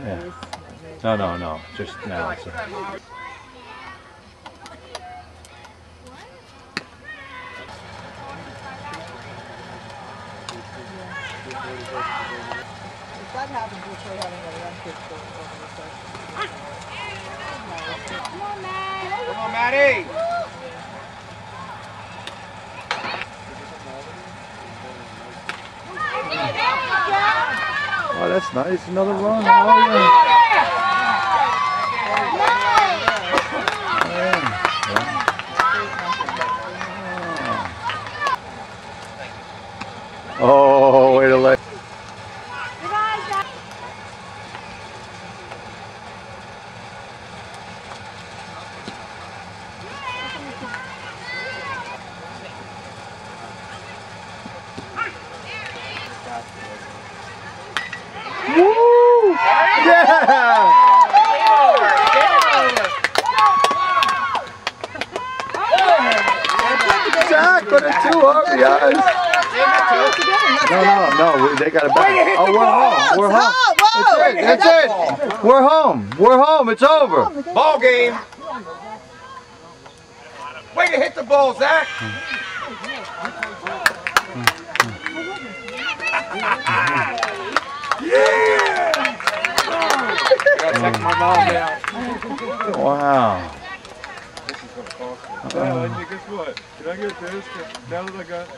Yeah. No, no, no. Just now. So. Over the station. Come on, Maddie. Oh, that's nice. Another run. Oh, yeah. Oh, Woo! Yeah! Zach, put a two up, guys. No, no, no, they got it back. Oh, we're home. We're home. That's it. That's it. We're home. We're home. It's over. Ball game. Way to hit the ball, Zach. yeah! Gotta check my mom down. Wow. Yeah, guess what? Can I get this? Now that I got